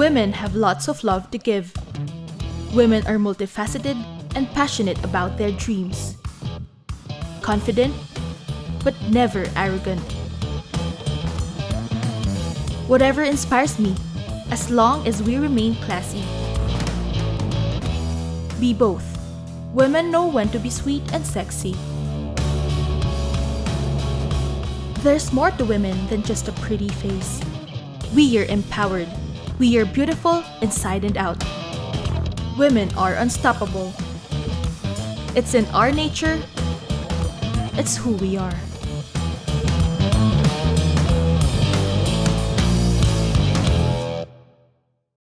Women have lots of love to give. Women are multifaceted and passionate about their dreams. Confident, but never arrogant. Whatever inspires me, as long as we remain classy. Be both. Women know when to be sweet and sexy. There's more to women than just a pretty face. We are empowered. We are beautiful inside and out. Women are unstoppable. It's in our nature. It's who we are.